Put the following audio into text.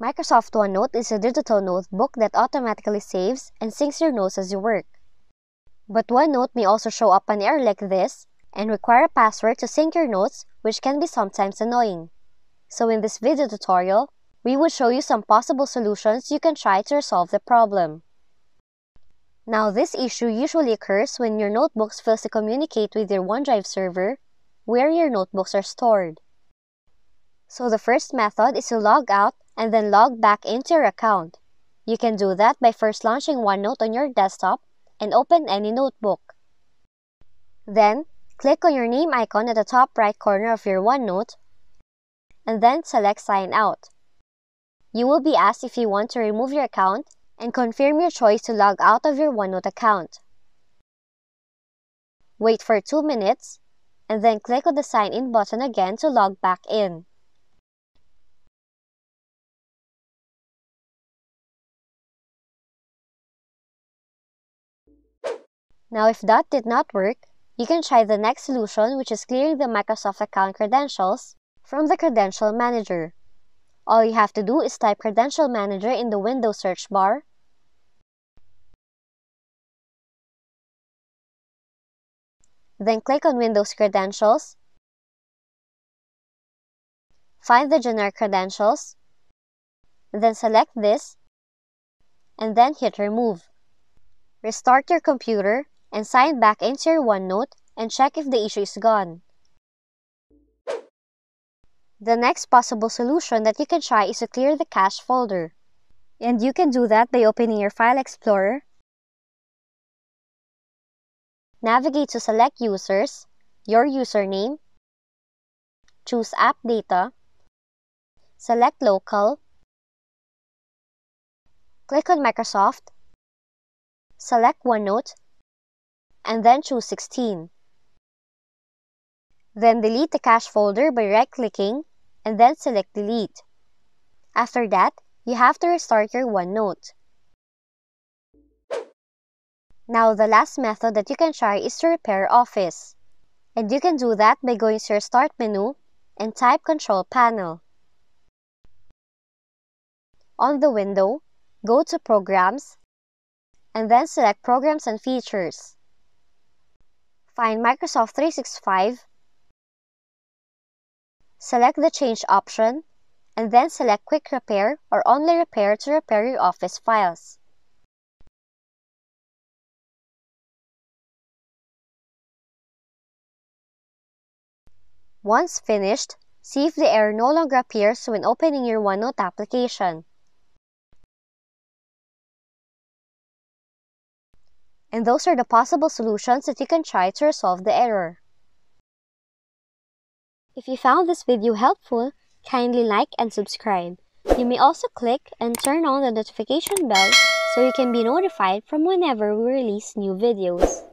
Microsoft OneNote is a digital notebook that automatically saves and syncs your notes as you work. But OneNote may also show up an error like this and require a password to sync your notes, which can be sometimes annoying. So in this video tutorial, we will show you some possible solutions you can try to resolve the problem. Now this issue usually occurs when your notebooks fails to communicate with your OneDrive server, where your notebooks are stored. So the first method is to log out and then log back into your account. You can do that by first launching OneNote on your desktop and open any notebook. Then, click on your name icon at the top right corner of your OneNote and then select Sign Out. You will be asked if you want to remove your account and confirm your choice to log out of your OneNote account. Wait for 2 minutes and then click on the Sign In button again to log back in. Now if that did not work, you can try the next solution which is clearing the Microsoft account credentials from the Credential Manager. All you have to do is type Credential Manager in the Windows search bar Then click on Windows Credentials. Find the generic credentials. Then select this and then hit Remove. Restart your computer and sign back into your OneNote and check if the issue is gone. The next possible solution that you can try is to clear the cache folder. And you can do that by opening your File Explorer, navigate to Select Users, your username, choose App Data, select Local, click on Microsoft, select OneNote, and then choose 16. Then delete the cache folder by right-clicking and then select Delete. After that, you have to restart your OneNote. Now, the last method that you can try is to repair Office. And you can do that by going to your Start menu and type Control Panel. On the window, go to Programs and then select Programs and Features. Find Microsoft 365, select the Change option, and then select Quick Repair or Online Repair to repair your Office files. Once finished, see if the error no longer appears when opening your OneNote application. And those are the possible solutions that you can try to resolve the error. If you found this video helpful, kindly like and subscribe. You may also click and turn on the notification bell so you can be notified from whenever we release new videos.